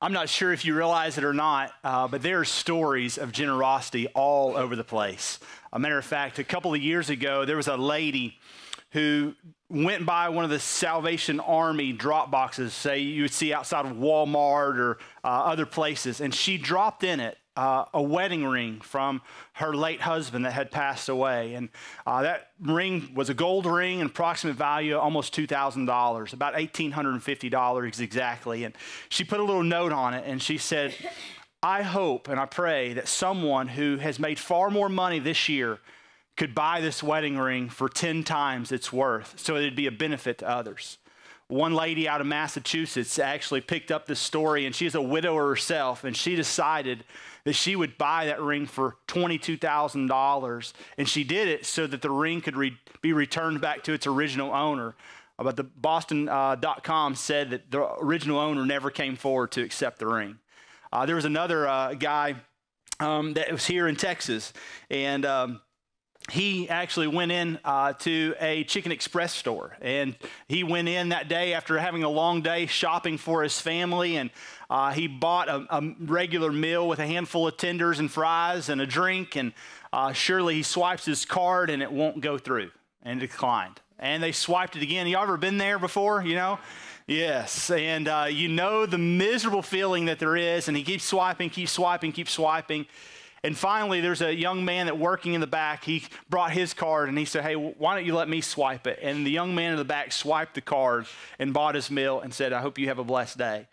I'm not sure if you realize it or not, uh, but there are stories of generosity all over the place. A matter of fact, a couple of years ago, there was a lady who went by one of the Salvation Army drop boxes, say you would see outside of Walmart or uh, other places, and she dropped in it uh, a wedding ring from her late husband that had passed away. And uh, that ring was a gold ring, an approximate value almost $2,000, about $1,850 exactly. And she put a little note on it and she said, I hope and I pray that someone who has made far more money this year could buy this wedding ring for 10 times its worth so it'd be a benefit to others. One lady out of Massachusetts actually picked up this story, and she's a widower herself, and she decided that she would buy that ring for $22,000. And she did it so that the ring could re- be returned back to its original owner. But the Boston.com uh, said that the original owner never came forward to accept the ring. Uh, there was another uh, guy um, that was here in Texas, and um, he actually went in uh, to a Chicken Express store. And he went in that day after having a long day shopping for his family. And uh, he bought a, a, regular meal with a handful of tenders and fries and a drink. And uh, surely he swipes his card and it won't go through and declined. And they swiped it again. You ever been there before? You know? Yes. And uh, you know the miserable feeling that there is. And he keeps swiping, keeps swiping, keeps swiping. And finally, there's a young man that working in the back. He brought his card and he said, Hey, why don't you let me swipe it? And the young man in the back swiped the card and bought his meal and said, I hope you have a blessed day.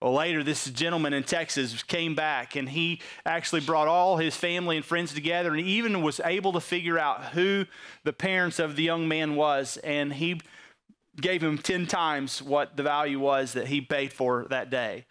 Well, later, this gentleman in Texas came back and he actually brought all his family and friends together and even was able to figure out who the parents of the young man was. And he gave him 10 times what the value was that he paid for that day.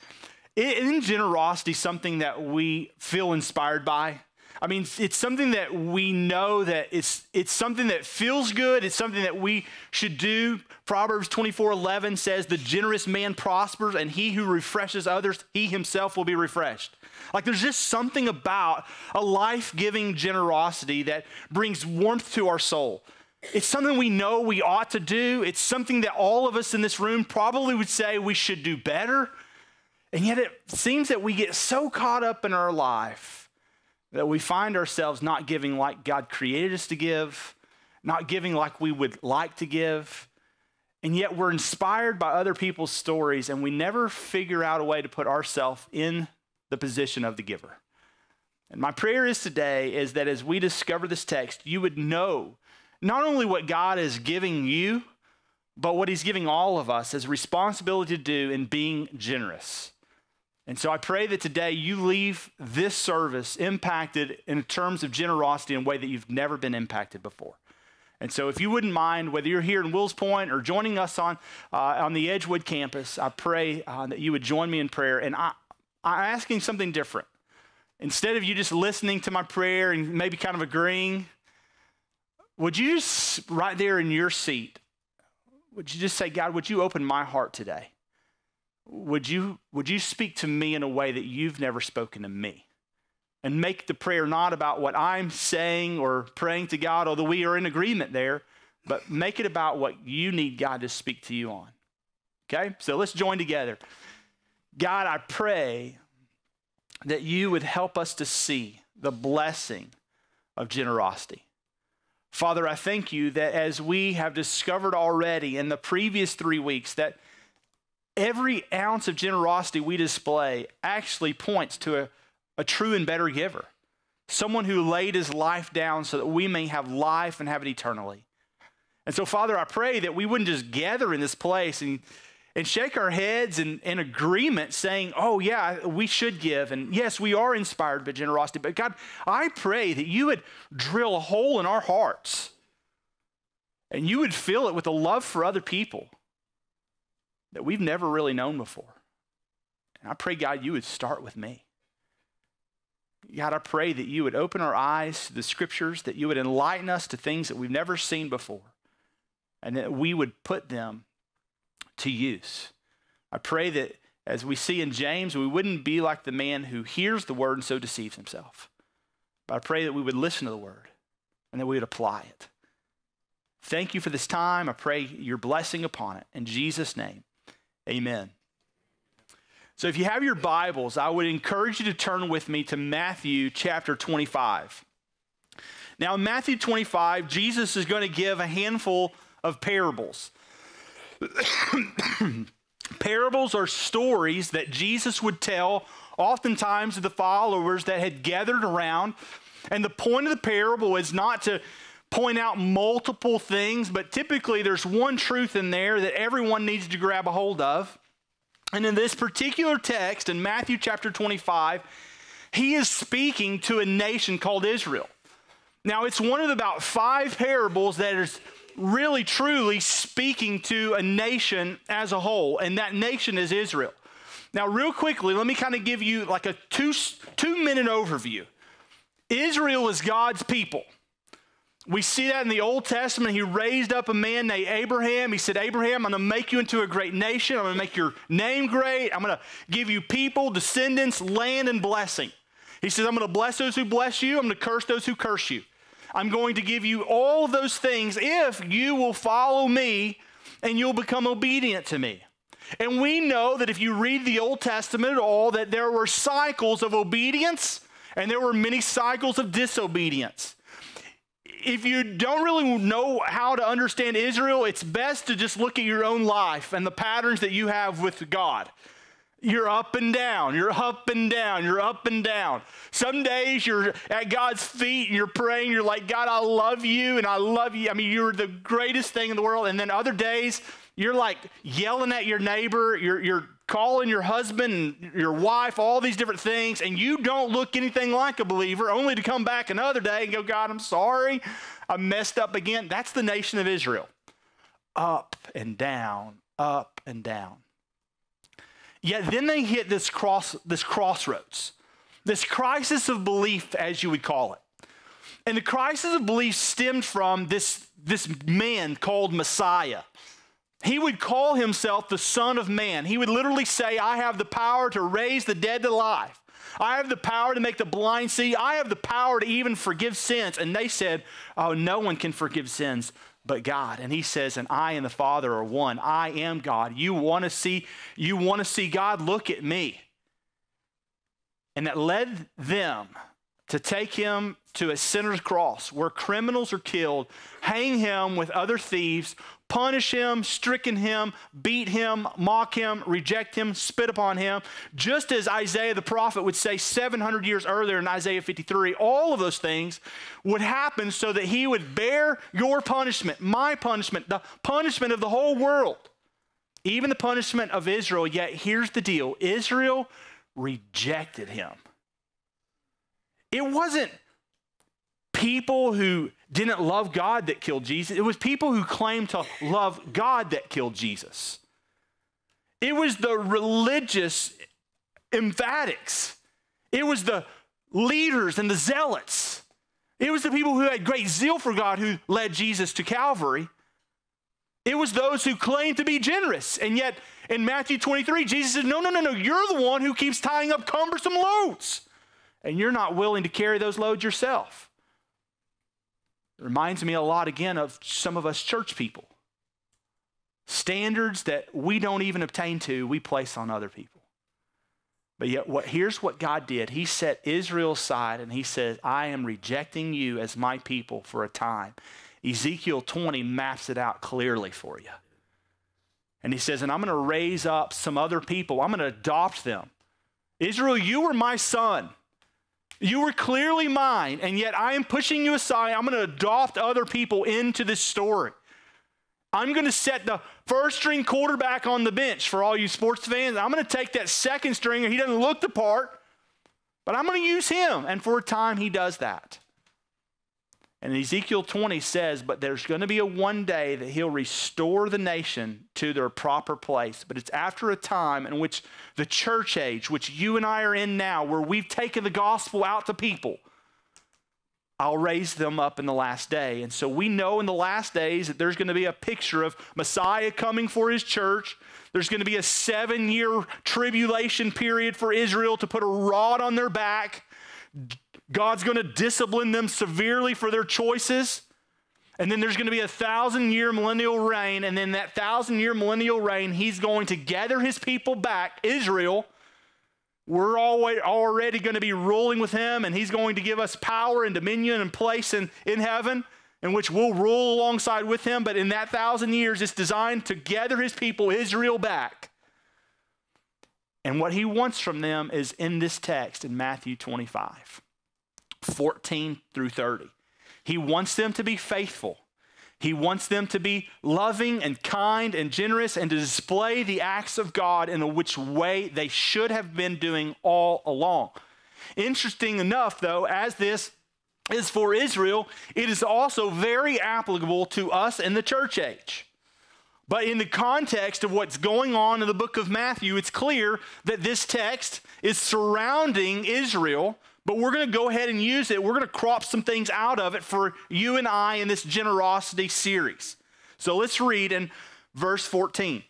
Isn't generosity something that we feel inspired by? I mean, it's something that we know that it's, it's something that feels good. It's something that we should do. Proverbs 24 11 says, The generous man prospers, and he who refreshes others, he himself will be refreshed. Like there's just something about a life giving generosity that brings warmth to our soul. It's something we know we ought to do. It's something that all of us in this room probably would say we should do better. And yet it seems that we get so caught up in our life that we find ourselves not giving like God created us to give, not giving like we would like to give. And yet we're inspired by other people's stories and we never figure out a way to put ourselves in the position of the giver. And my prayer is today is that as we discover this text, you would know not only what God is giving you, but what he's giving all of us as responsibility to do in being generous. And so I pray that today you leave this service impacted in terms of generosity in a way that you've never been impacted before. And so, if you wouldn't mind, whether you're here in Wills Point or joining us on, uh, on the Edgewood campus, I pray uh, that you would join me in prayer. And I, I'm asking something different. Instead of you just listening to my prayer and maybe kind of agreeing, would you just, right there in your seat, would you just say, God, would you open my heart today? Would you, would you speak to me in a way that you've never spoken to me? And make the prayer not about what I'm saying or praying to God, although we are in agreement there, but make it about what you need God to speak to you on. Okay? So let's join together. God, I pray that you would help us to see the blessing of generosity. Father, I thank you that as we have discovered already in the previous three weeks, that every ounce of generosity we display actually points to a, a true and better giver, someone who laid his life down so that we may have life and have it eternally. And so, Father, I pray that we wouldn't just gather in this place and, and shake our heads in, in agreement saying, oh, yeah, we should give. And yes, we are inspired by generosity. But God, I pray that you would drill a hole in our hearts and you would fill it with a love for other people that we've never really known before. And I pray, God, you would start with me. God, I pray that you would open our eyes to the scriptures, that you would enlighten us to things that we've never seen before, and that we would put them to use. I pray that as we see in James, we wouldn't be like the man who hears the word and so deceives himself. But I pray that we would listen to the word and that we would apply it. Thank you for this time. I pray your blessing upon it. In Jesus' name. Amen. So if you have your Bibles, I would encourage you to turn with me to Matthew chapter 25. Now, in Matthew 25, Jesus is going to give a handful of parables. parables are stories that Jesus would tell, oftentimes to the followers that had gathered around. And the point of the parable is not to point out multiple things, but typically there's one truth in there that everyone needs to grab a hold of. And in this particular text, in Matthew chapter 25, he is speaking to a nation called Israel. Now, it's one of about five parables that is really truly speaking to a nation as a whole, and that nation is Israel. Now, real quickly, let me kind of give you like a two, two minute overview. Israel is God's people. We see that in the Old Testament. He raised up a man named Abraham. He said, Abraham, I'm going to make you into a great nation. I'm going to make your name great. I'm going to give you people, descendants, land, and blessing. He says, I'm going to bless those who bless you. I'm going to curse those who curse you. I'm going to give you all those things if you will follow me and you'll become obedient to me. And we know that if you read the Old Testament at all, that there were cycles of obedience and there were many cycles of disobedience. If you don't really know how to understand Israel, it's best to just look at your own life and the patterns that you have with God. You're up and down. You're up and down. You're up and down. Some days you're at God's feet and you're praying. You're like, God, I love you and I love you. I mean, you're the greatest thing in the world. And then other days you're like yelling at your neighbor. You're, you're calling your husband and your wife, all these different things. And you don't look anything like a believer, only to come back another day and go, God, I'm sorry. I messed up again. That's the nation of Israel. Up and down, up and down. Yet then they hit this cross, this crossroads, this crisis of belief, as you would call it. And the crisis of belief stemmed from this, this man called Messiah. He would call himself the Son of Man. He would literally say, I have the power to raise the dead to life. I have the power to make the blind see. I have the power to even forgive sins. And they said, Oh, no one can forgive sins but God. And he says, and I and the Father are one. I am God. You want to see, you want to see God? Look at me. And that led them to take him to a sinner's cross where criminals are killed, hang him with other thieves, punish him, stricken him, beat him, mock him, reject him, spit upon him, just as Isaiah the prophet would say 700 years earlier in Isaiah 53. All of those things would happen so that he would bear your punishment, my punishment, the punishment of the whole world, even the punishment of Israel. Yet here's the deal Israel rejected him. It wasn't people who didn't love God that killed Jesus. It was people who claimed to love God that killed Jesus. It was the religious emphatics. It was the leaders and the zealots. It was the people who had great zeal for God who led Jesus to Calvary. It was those who claimed to be generous. And yet in Matthew 23, Jesus said, No, no, no, no, you're the one who keeps tying up cumbersome loads. And you're not willing to carry those loads yourself. It reminds me a lot again of some of us church people. Standards that we don't even obtain to, we place on other people. But yet, what, here's what God did He set Israel aside and He says, I am rejecting you as my people for a time. Ezekiel 20 maps it out clearly for you. And He says, and I'm going to raise up some other people, I'm going to adopt them. Israel, you were my son. You were clearly mine, and yet I am pushing you aside. I'm going to adopt other people into this story. I'm going to set the first string quarterback on the bench for all you sports fans. I'm going to take that second stringer. He doesn't look the part, but I'm going to use him. And for a time, he does that. And Ezekiel 20 says, But there's going to be a one day that he'll restore the nation to their proper place. But it's after a time in which the church age, which you and I are in now, where we've taken the gospel out to people, I'll raise them up in the last day. And so we know in the last days that there's going to be a picture of Messiah coming for his church. There's going to be a seven year tribulation period for Israel to put a rod on their back God's going to discipline them severely for their choices. And then there's going to be a thousand year millennial reign. And then that thousand year millennial reign, he's going to gather his people back, Israel, we're already going to be ruling with him, and he's going to give us power and dominion and place in, in heaven in which we'll rule alongside with him. But in that thousand years, it's designed to gather his people, Israel, back. And what he wants from them is in this text in Matthew 25, 14 through 30. He wants them to be faithful. He wants them to be loving and kind and generous and to display the acts of God in which way they should have been doing all along. Interesting enough, though, as this is for Israel, it is also very applicable to us in the church age. But in the context of what's going on in the book of Matthew, it's clear that this text is surrounding Israel, but we're going to go ahead and use it. We're going to crop some things out of it for you and I in this generosity series. So let's read in verse 14.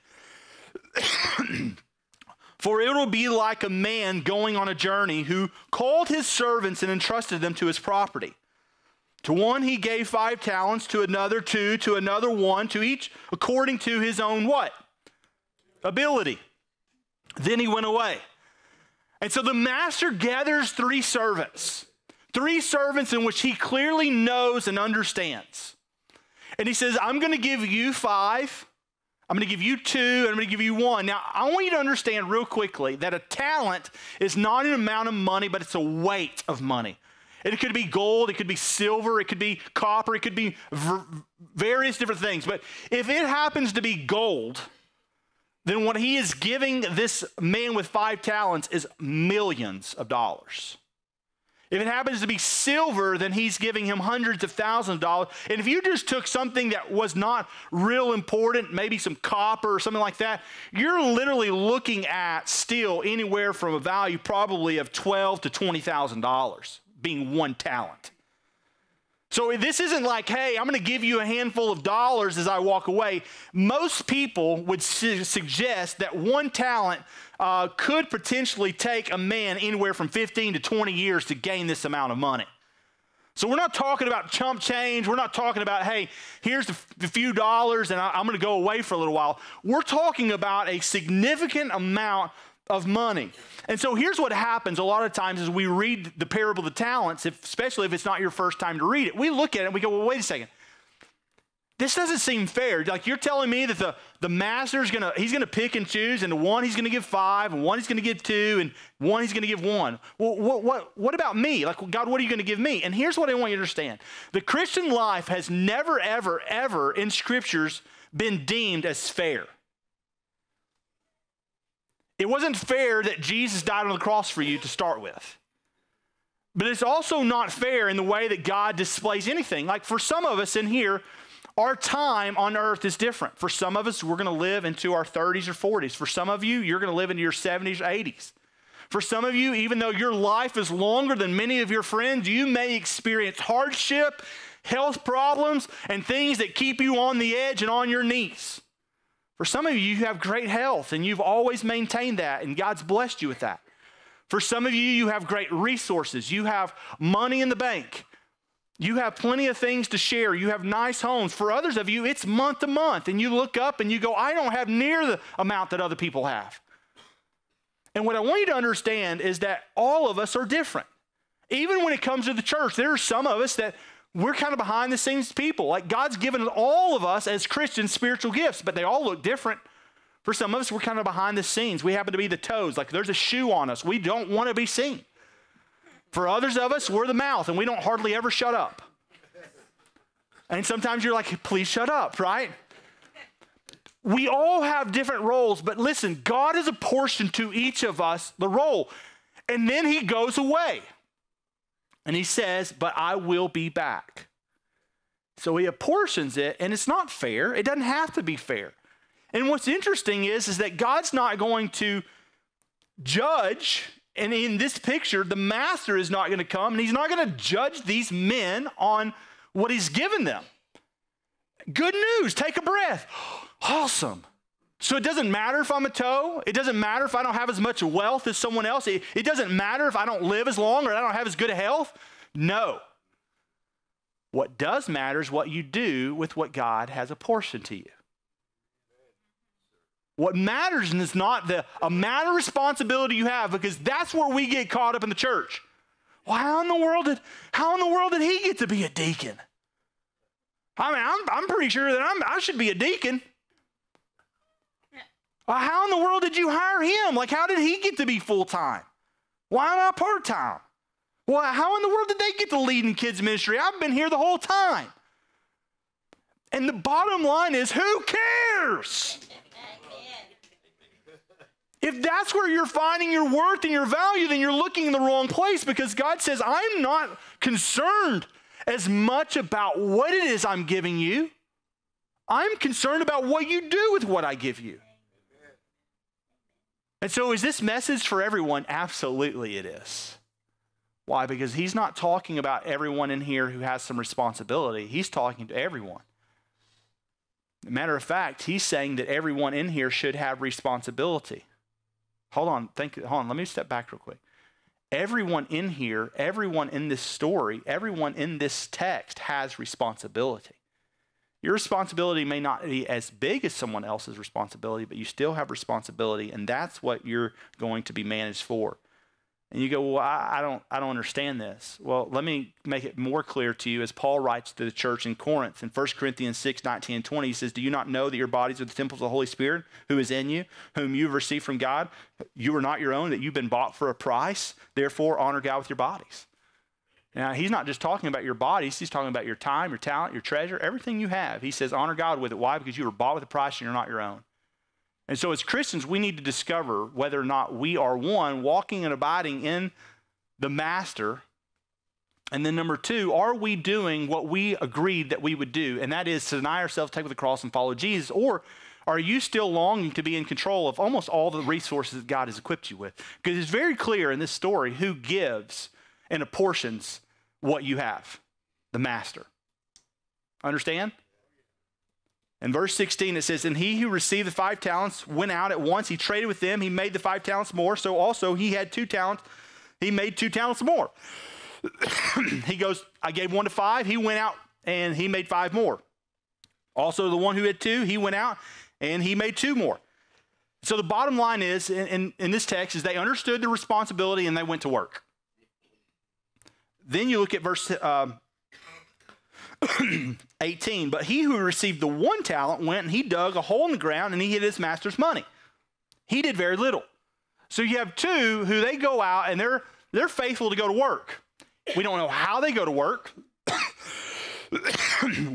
For it will be like a man going on a journey who called his servants and entrusted them to his property. To one he gave five talents, to another two, to another one, to each according to his own what? Ability. Then he went away. And so the master gathers three servants, three servants in which he clearly knows and understands. And he says, I'm going to give you five, I'm going to give you two, and I'm going to give you one. Now, I want you to understand real quickly that a talent is not an amount of money, but it's a weight of money. It could be gold, it could be silver, it could be copper, it could be various different things. But if it happens to be gold, then what he is giving this man with five talents is millions of dollars. If it happens to be silver, then he's giving him hundreds of thousands of dollars. And if you just took something that was not real important, maybe some copper or something like that, you're literally looking at still anywhere from a value probably of twelve to twenty thousand dollars being one talent. So this isn't like, hey, I'm going to give you a handful of dollars as I walk away. Most people would su- suggest that one talent uh, could potentially take a man anywhere from 15 to 20 years to gain this amount of money. So we're not talking about chump change. We're not talking about, hey, here's the few dollars and I, I'm going to go away for a little while. We're talking about a significant amount of money. And so here's what happens a lot of times as we read the parable of the talents, if, especially if it's not your first time to read it. We look at it and we go, well, wait a second. This doesn't seem fair. Like you're telling me that the, the master's gonna he's gonna pick and choose, and one he's gonna give five, and one he's gonna give two, and one he's gonna give one. Well, what what what about me? Like God, what are you gonna give me? And here's what I want you to understand: the Christian life has never, ever, ever in scriptures been deemed as fair. It wasn't fair that Jesus died on the cross for you to start with. But it's also not fair in the way that God displays anything. Like for some of us in here, our time on earth is different. For some of us, we're going to live into our 30s or 40s. For some of you, you're going to live into your 70s or 80s. For some of you, even though your life is longer than many of your friends, you may experience hardship, health problems, and things that keep you on the edge and on your knees. For some of you, you have great health and you've always maintained that, and God's blessed you with that. For some of you, you have great resources. You have money in the bank. You have plenty of things to share. You have nice homes. For others of you, it's month to month, and you look up and you go, I don't have near the amount that other people have. And what I want you to understand is that all of us are different. Even when it comes to the church, there are some of us that we're kind of behind the scenes people. Like God's given all of us as Christians spiritual gifts, but they all look different. For some of us, we're kind of behind the scenes. We happen to be the toes. Like there's a shoe on us. We don't want to be seen. For others of us, we're the mouth and we don't hardly ever shut up. And sometimes you're like, please shut up, right? We all have different roles, but listen, God has apportioned to each of us the role. And then he goes away. And he says, But I will be back. So he apportions it, and it's not fair. It doesn't have to be fair. And what's interesting is, is that God's not going to judge. And in this picture, the master is not going to come and he's not going to judge these men on what he's given them. Good news, take a breath. Awesome. So it doesn't matter if I'm a toe. It doesn't matter if I don't have as much wealth as someone else. It, it doesn't matter if I don't live as long or I don't have as good a health. No. What does matter is what you do with what God has apportioned to you. What matters is not the amount of responsibility you have, because that's where we get caught up in the church. Well, how in the world did how in the world did he get to be a deacon? I mean, I'm, I'm pretty sure that I'm, I should be a deacon. Well, how in the world did you hire him? Like, how did he get to be full time? Why not part time? Well, how in the world did they get to lead in kids' ministry? I've been here the whole time. And the bottom line is who cares? If that's where you're finding your worth and your value, then you're looking in the wrong place because God says, I'm not concerned as much about what it is I'm giving you. I'm concerned about what you do with what I give you. And so, is this message for everyone? Absolutely, it is. Why? Because he's not talking about everyone in here who has some responsibility. He's talking to everyone. Matter of fact, he's saying that everyone in here should have responsibility. Hold on, think, hold on, let me step back real quick. Everyone in here, everyone in this story, everyone in this text has responsibility. Your responsibility may not be as big as someone else's responsibility, but you still have responsibility, and that's what you're going to be managed for. And you go, well, I, I, don't, I don't understand this. Well, let me make it more clear to you as Paul writes to the church in Corinth in 1 Corinthians 6, 19 and 20. He says, Do you not know that your bodies are the temples of the Holy Spirit who is in you, whom you've received from God? You are not your own, that you've been bought for a price. Therefore, honor God with your bodies. Now, he's not just talking about your bodies, he's talking about your time, your talent, your treasure, everything you have. He says, honor God with it. Why? Because you were bought with a price and you're not your own. And so, as Christians, we need to discover whether or not we are one, walking and abiding in the Master. And then, number two, are we doing what we agreed that we would do? And that is to deny ourselves, take up the cross, and follow Jesus. Or are you still longing to be in control of almost all the resources that God has equipped you with? Because it's very clear in this story who gives and apportions what you have the Master. Understand? In verse 16, it says, And he who received the five talents went out at once. He traded with them. He made the five talents more. So also he had two talents. He made two talents more. he goes, I gave one to five. He went out and he made five more. Also, the one who had two, he went out and he made two more. So the bottom line is, in, in, in this text, is they understood the responsibility and they went to work. Then you look at verse uh, 18. But he who received the one talent went and he dug a hole in the ground and he hid his master's money. He did very little. So you have two who they go out and they're they're faithful to go to work. We don't know how they go to work.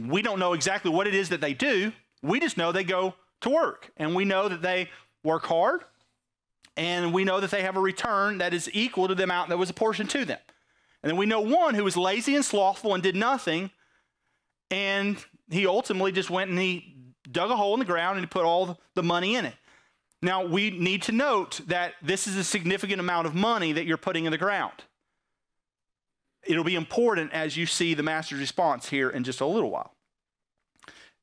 we don't know exactly what it is that they do. We just know they go to work. And we know that they work hard. And we know that they have a return that is equal to the amount that was apportioned to them. And then we know one who was lazy and slothful and did nothing, and he ultimately just went and he dug a hole in the ground and he put all the money in it. Now, we need to note that this is a significant amount of money that you're putting in the ground. It'll be important as you see the master's response here in just a little while.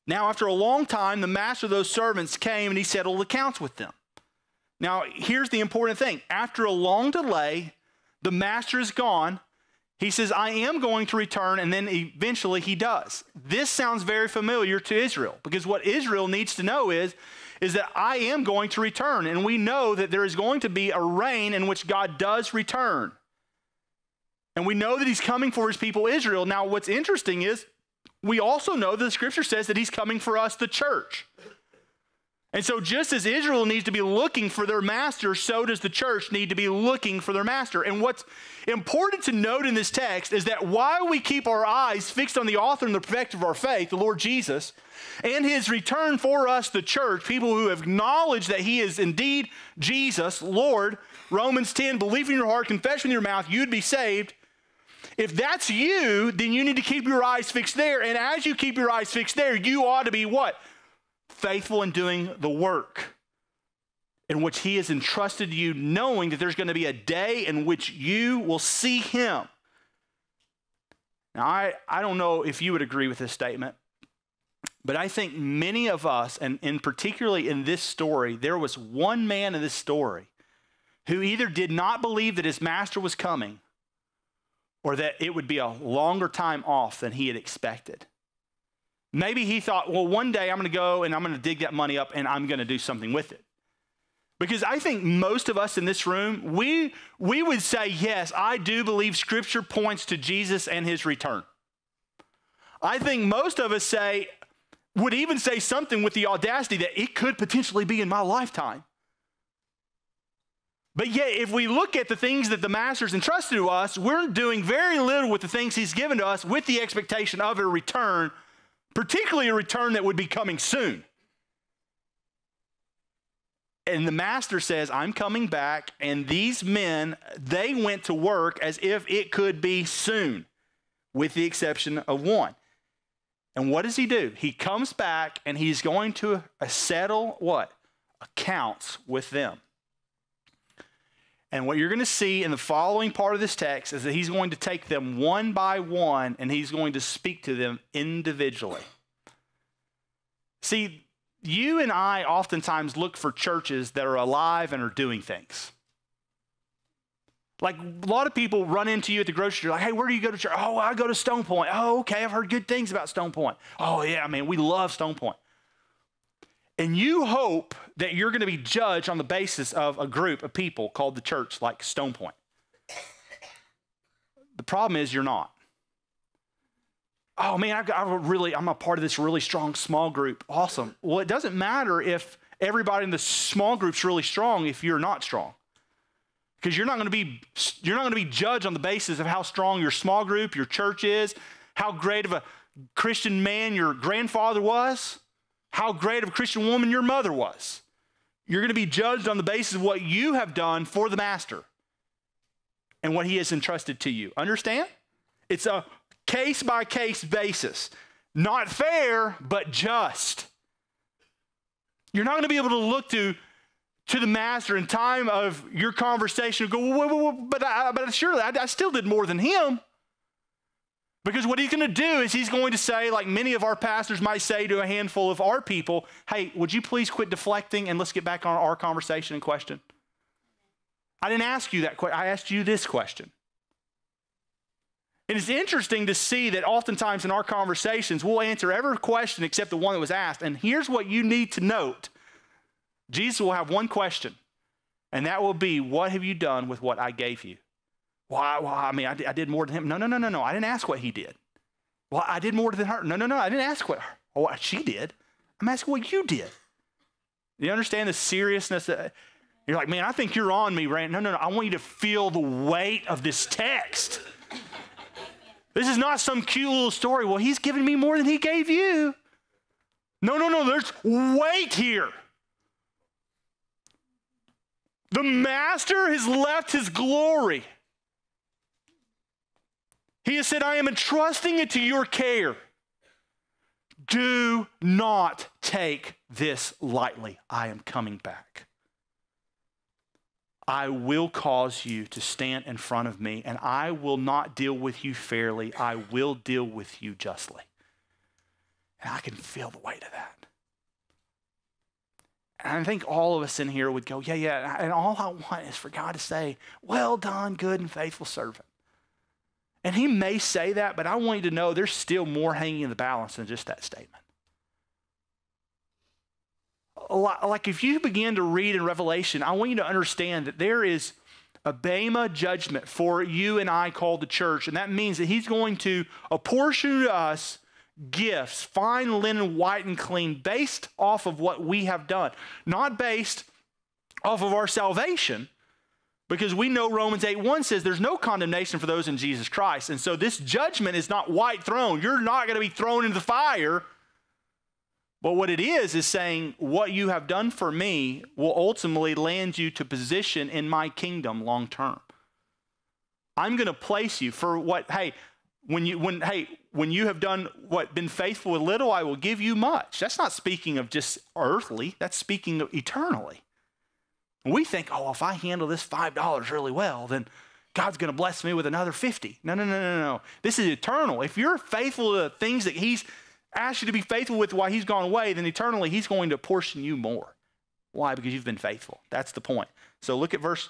Now, after a long time, the master of those servants came and he settled accounts with them. Now, here's the important thing after a long delay, the master is gone he says, I am going to return, and then eventually he does. This sounds very familiar to Israel because what Israel needs to know is, is that I am going to return. And we know that there is going to be a reign in which God does return. And we know that he's coming for his people Israel. Now, what's interesting is we also know that the scripture says that he's coming for us, the church. And so, just as Israel needs to be looking for their master, so does the church need to be looking for their master. And what's important to note in this text is that while we keep our eyes fixed on the author and the perfecter of our faith, the Lord Jesus, and his return for us, the church, people who acknowledge that he is indeed Jesus, Lord, Romans 10, believe in your heart, confess in your mouth, you'd be saved. If that's you, then you need to keep your eyes fixed there. And as you keep your eyes fixed there, you ought to be what? Faithful in doing the work in which He has entrusted you, knowing that there's going to be a day in which you will see Him. Now, I, I don't know if you would agree with this statement, but I think many of us, and, and particularly in this story, there was one man in this story who either did not believe that his master was coming or that it would be a longer time off than he had expected. Maybe he thought, well, one day I'm going to go and I'm going to dig that money up and I'm going to do something with it. Because I think most of us in this room, we, we would say, yes, I do believe Scripture points to Jesus and his return. I think most of us say, would even say something with the audacity that it could potentially be in my lifetime. But yet, if we look at the things that the Master's entrusted to us, we're doing very little with the things He's given to us with the expectation of a return, particularly a return that would be coming soon. And the Master says, I'm coming back, and these men, they went to work as if it could be soon, with the exception of one. And what does he do? He comes back and he's going to uh, settle what? Accounts with them. And what you're going to see in the following part of this text is that he's going to take them one by one and he's going to speak to them individually. See, you and I oftentimes look for churches that are alive and are doing things. Like a lot of people run into you at the grocery store, like, hey, where do you go to church? Oh, I go to Stonepoint. Oh, okay, I've heard good things about Stonepoint. Oh, yeah, I mean, we love Stonepoint. And you hope that you're going to be judged on the basis of a group of people called the church, like Stonepoint. The problem is you're not. Oh man, I, I really, I'm a part of this really strong small group. Awesome. Well, it doesn't matter if everybody in the small group's really strong if you're not strong because you're not going to be you're not going to be judged on the basis of how strong your small group your church is how great of a christian man your grandfather was how great of a christian woman your mother was. You're going to be judged on the basis of what you have done for the master and what he has entrusted to you. Understand? It's a case by case basis. Not fair but just. You're not going to be able to look to to the master in time of your conversation go, whoa, whoa, whoa, but, I, but surely I, I still did more than him. Because what he's going to do is he's going to say, like many of our pastors might say to a handful of our people, hey, would you please quit deflecting and let's get back on our conversation and question? I didn't ask you that question. I asked you this question. And it's interesting to see that oftentimes in our conversations, we'll answer every question except the one that was asked. And here's what you need to note Jesus will have one question, and that will be, What have you done with what I gave you? I, well, I mean, I did, I did more than him. No, no, no, no, no. I didn't ask what he did. Well, I did more than her. No, no, no. I didn't ask what, oh, what she did. I'm asking what you did. You understand the seriousness? You're like, man, I think you're on me, right? No, no, no. I want you to feel the weight of this text. This is not some cute little story. Well, he's given me more than he gave you. No, no, no. There's weight here. The master has left his glory. He has said, I am entrusting it to your care. Do not take this lightly. I am coming back. I will cause you to stand in front of me, and I will not deal with you fairly. I will deal with you justly. And I can feel the weight of that. And I think all of us in here would go, yeah, yeah. And all I want is for God to say, well done, good and faithful servant. And he may say that, but I want you to know there's still more hanging in the balance than just that statement. Like if you begin to read in Revelation, I want you to understand that there is a Bema judgment for you and I called the church. And that means that he's going to apportion to us gifts, fine linen, white and clean, based off of what we have done, not based off of our salvation. Because we know Romans 8 1 says there's no condemnation for those in Jesus Christ. And so this judgment is not white throne. You're not going to be thrown into the fire. But what it is, is saying what you have done for me will ultimately land you to position in my kingdom long term. I'm going to place you for what, hey, when you, when, hey, when you have done what, been faithful with little, I will give you much. That's not speaking of just earthly, that's speaking of eternally. We think, oh, if I handle this $5 really well, then God's going to bless me with another 50. No, no, no, no, no. This is eternal. If you're faithful to the things that He's asked you to be faithful with while He's gone away, then eternally He's going to portion you more. Why? Because you've been faithful. That's the point. So look at verse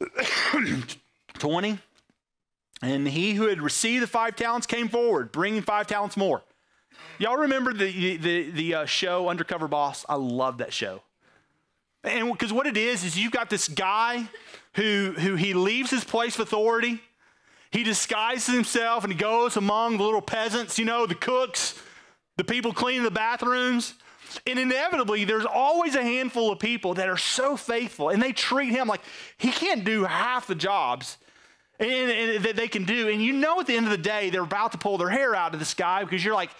20. And he who had received the five talents came forward, bringing five talents more. Y'all remember the, the, the uh, show Undercover Boss? I love that show. And because what it is, is you've got this guy who, who he leaves his place of authority. He disguises himself and he goes among the little peasants, you know, the cooks, the people cleaning the bathrooms. And inevitably, there's always a handful of people that are so faithful and they treat him like he can't do half the jobs and, and, that they can do. And you know, at the end of the day, they're about to pull their hair out of the sky because you're like,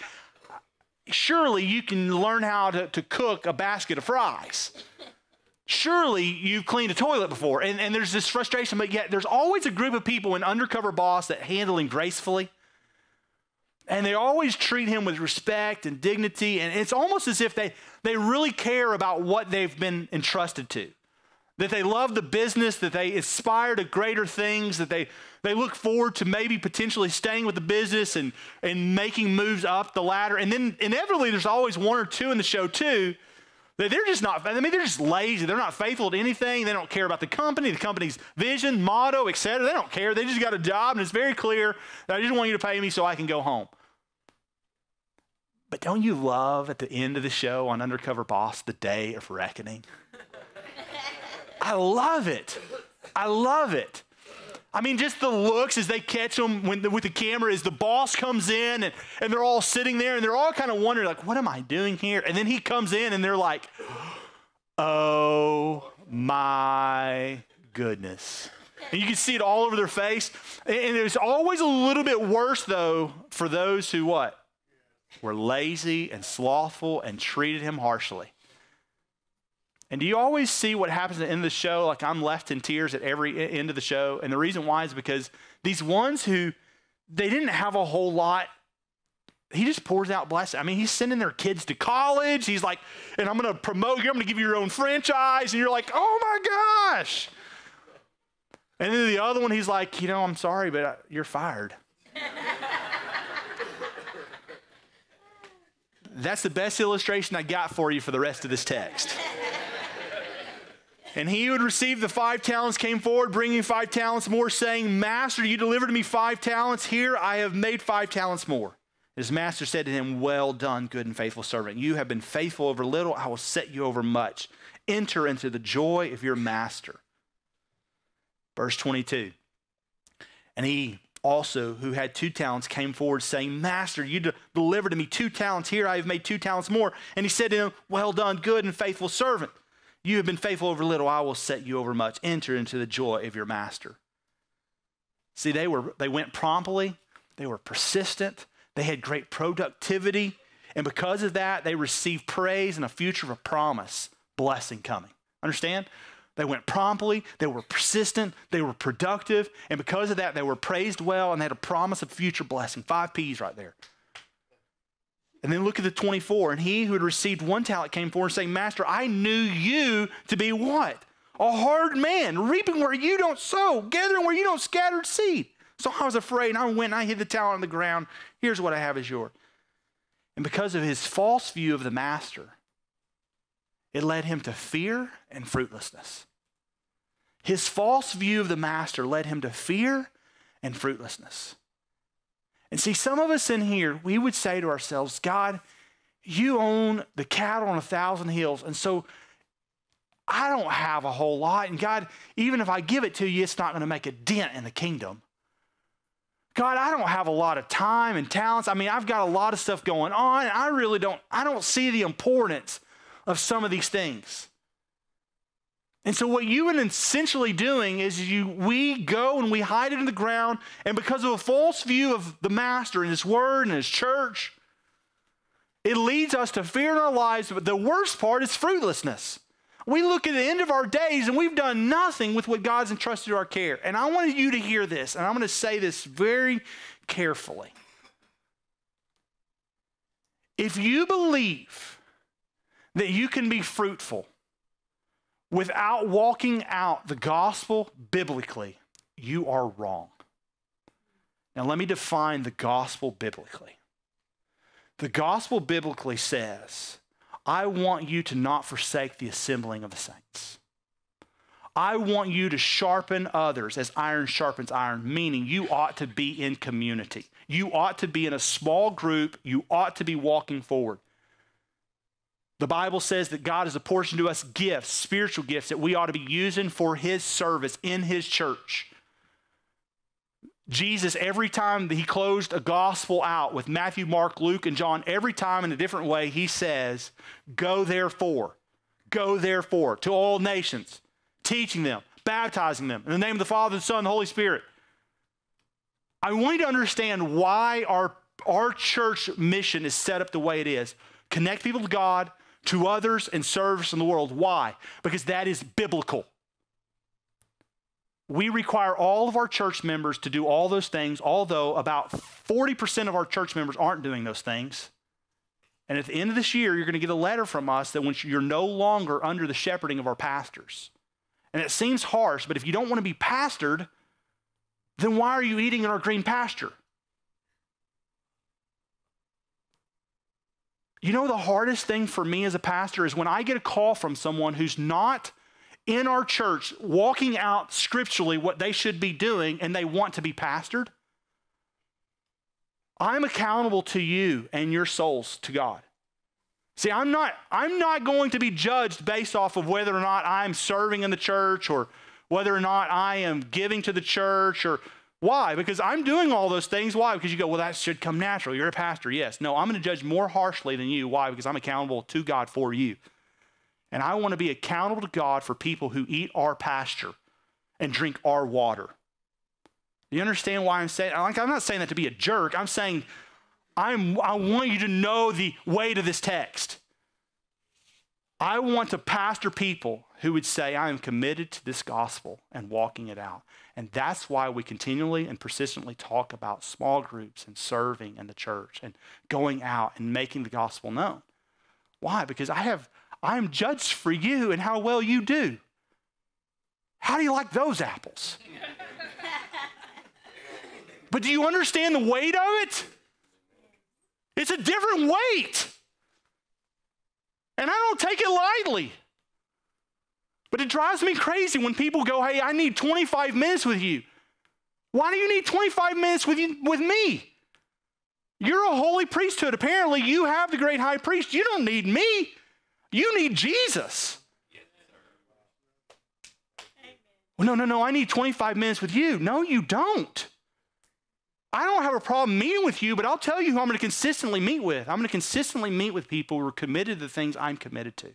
surely you can learn how to, to cook a basket of fries. Surely you've cleaned a toilet before. And, and there's this frustration, but yet there's always a group of people in undercover boss that handle him gracefully. And they always treat him with respect and dignity. And it's almost as if they, they really care about what they've been entrusted to. That they love the business, that they aspire to greater things, that they, they look forward to maybe potentially staying with the business and, and making moves up the ladder. And then inevitably, there's always one or two in the show, too, they're just not, I mean, they're just lazy. They're not faithful to anything. They don't care about the company, the company's vision, motto, etc. They don't care. They just got a job, and it's very clear that I just want you to pay me so I can go home. But don't you love at the end of the show on Undercover Boss the day of reckoning? I love it. I love it. I mean, just the looks as they catch them when with the camera as the boss comes in and, and they're all sitting there and they're all kind of wondering, like, what am I doing here? And then he comes in and they're like, oh my goodness. And you can see it all over their face. And, and it's always a little bit worse, though, for those who what? Were lazy and slothful and treated him harshly. And do you always see what happens at the end of the show? Like I'm left in tears at every end of the show. And the reason why is because these ones who they didn't have a whole lot, he just pours out blessing. I mean, he's sending their kids to college. He's like, and I'm going to promote you. I'm going to give you your own franchise. And you're like, oh my gosh. And then the other one, he's like, you know, I'm sorry, but uh, you're fired. That's the best illustration I got for you for the rest of this text. And he who had received the five talents came forward, bringing five talents more, saying, Master, you delivered to me five talents. Here I have made five talents more. His master said to him, Well done, good and faithful servant. You have been faithful over little, I will set you over much. Enter into the joy of your master. Verse 22. And he also, who had two talents, came forward, saying, Master, you delivered to me two talents. Here I have made two talents more. And he said to him, Well done, good and faithful servant. You have been faithful over little, I will set you over much. Enter into the joy of your master. See, they were they went promptly, they were persistent, they had great productivity, and because of that, they received praise and a future of a promise, blessing coming. Understand? They went promptly, they were persistent, they were productive, and because of that, they were praised well and they had a promise of future blessing. Five P's right there. And then look at the 24. And he who had received one talent came forward saying, Master, I knew you to be what? A hard man, reaping where you don't sow, gathering where you don't scatter seed. So I was afraid, and I went and I hid the talent on the ground. Here's what I have as yours. And because of his false view of the master, it led him to fear and fruitlessness. His false view of the master led him to fear and fruitlessness. And see, some of us in here, we would say to ourselves, God, you own the cattle on a thousand hills. And so I don't have a whole lot. And God, even if I give it to you, it's not going to make a dent in the kingdom. God, I don't have a lot of time and talents. I mean, I've got a lot of stuff going on. And I really don't, I don't see the importance of some of these things. And so what you are essentially doing is you we go and we hide it in the ground, and because of a false view of the master and his word and his church, it leads us to fear in our lives, but the worst part is fruitlessness. We look at the end of our days and we've done nothing with what God's entrusted to our care. And I wanted you to hear this, and I'm going to say this very carefully. If you believe that you can be fruitful without walking out the gospel biblically, you are wrong. Now, let me define the gospel biblically. The gospel biblically says, I want you to not forsake the assembling of the saints. I want you to sharpen others as iron sharpens iron, meaning you ought to be in community. You ought to be in a small group. You ought to be walking forward. The Bible says that God has apportioned to us gifts, spiritual gifts, that we ought to be using for His service in His church. Jesus, every time that He closed a gospel out with Matthew, Mark, Luke, and John, every time in a different way, He says, Go therefore, go therefore to all nations, teaching them, baptizing them in the name of the Father, the Son, and the Holy Spirit. I want you to understand why our, our church mission is set up the way it is connect people to God, to others, and service in the world. Why? Because that is biblical. We require all of our church members to do all those things, although about 40% of our church members aren't doing those things. And at the end of this year, you're going to get a letter from us that you're no longer under the shepherding of our pastors. And it seems harsh, but if you don't want to be pastored, then why are you eating in our green pasture? You know, the hardest thing for me as a pastor is when I get a call from someone who's not in our church walking out scripturally what they should be doing and they want to be pastored. I'm accountable to you and your souls to God. See, I'm not, I'm not going to be judged based off of whether or not I'm serving in the church or whether or not I am giving to the church or why? Because I'm doing all those things. Why? Because you go, well, that should come natural. You're a pastor. Yes. No, I'm going to judge more harshly than you. Why? Because I'm accountable to God for you. And I want to be accountable to God for people who eat our pasture and drink our water. You understand why I'm saying? Like, I'm not saying that to be a jerk. I'm saying I'm, I want you to know the weight of this text. I want to pastor people who would say, I am committed to this gospel and walking it out. And that's why we continually and persistently talk about small groups and serving in the church and going out and making the gospel known. Why? Because I have I am judged for you and how well you do. How do you like those apples? but do you understand the weight of it? It's a different weight. Take it lightly. But it drives me crazy when people go, hey, I need 25 minutes with you. Why do you need 25 minutes with, you, with me? You're a holy priesthood. Apparently, you have the great high priest. You don't need me, you need Jesus. Well, no, no, no, I need 25 minutes with you. No, you don't. I don't have a problem meeting with you, but I'll tell you who I'm going to consistently meet with. I'm going to consistently meet with people who are committed to the things I'm committed to.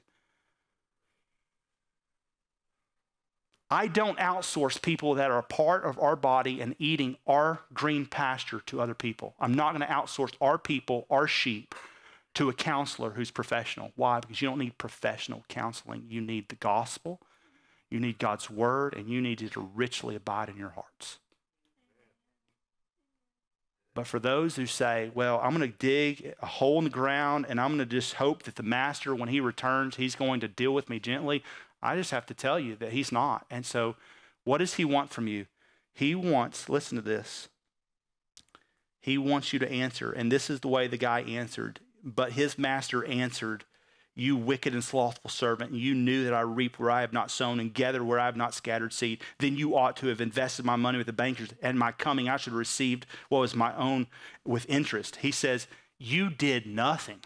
I don't outsource people that are a part of our body and eating our green pasture to other people. I'm not going to outsource our people, our sheep, to a counselor who's professional. Why? Because you don't need professional counseling. You need the gospel, you need God's word, and you need it to richly abide in your hearts. But for those who say, well, I'm going to dig a hole in the ground and I'm going to just hope that the master, when he returns, he's going to deal with me gently, I just have to tell you that he's not. And so, what does he want from you? He wants, listen to this. He wants you to answer. And this is the way the guy answered. But his master answered, You wicked and slothful servant, you knew that I reap where I have not sown and gather where I have not scattered seed. Then you ought to have invested my money with the bankers, and my coming I should have received what was my own with interest. He says, You did nothing.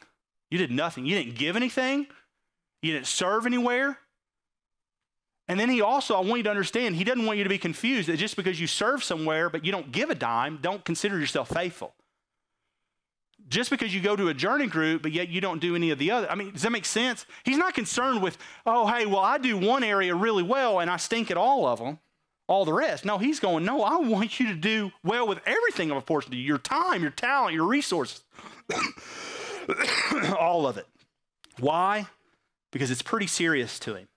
You did nothing. You didn't give anything. You didn't serve anywhere. And then he also, I want you to understand, he doesn't want you to be confused that just because you serve somewhere but you don't give a dime, don't consider yourself faithful. Just because you go to a journey group but yet you don't do any of the other, I mean, does that make sense? He's not concerned with, oh, hey, well, I do one area really well and I stink at all of them, all the rest. No, he's going, no, I want you to do well with everything of a portion to you your time, your talent, your resources, all of it. Why? Because it's pretty serious to him.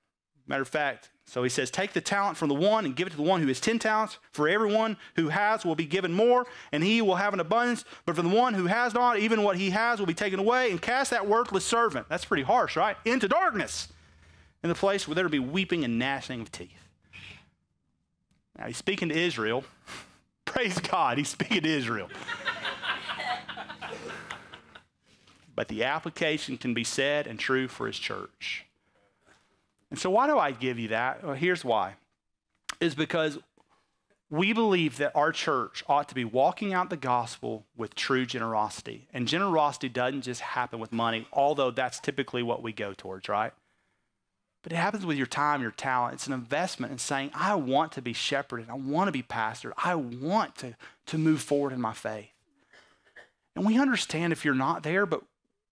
Matter of fact, so he says, Take the talent from the one and give it to the one who has 10 talents. For everyone who has will be given more, and he will have an abundance. But for the one who has not, even what he has will be taken away, and cast that worthless servant, that's pretty harsh, right? Into darkness, in the place where there will be weeping and gnashing of teeth. Now he's speaking to Israel. Praise God, he's speaking to Israel. but the application can be said and true for his church. And so, why do I give you that? Well, here's why. Is because we believe that our church ought to be walking out the gospel with true generosity. And generosity doesn't just happen with money, although that's typically what we go towards, right? But it happens with your time, your talent. It's an investment in saying, I want to be shepherded. I want to be pastored. I want to, to move forward in my faith. And we understand if you're not there, but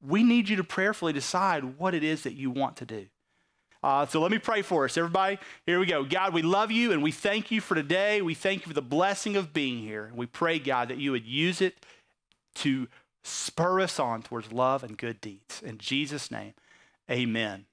we need you to prayerfully decide what it is that you want to do. Uh, so let me pray for us. Everybody, here we go. God, we love you and we thank you for today. We thank you for the blessing of being here. We pray, God, that you would use it to spur us on towards love and good deeds. In Jesus' name, amen.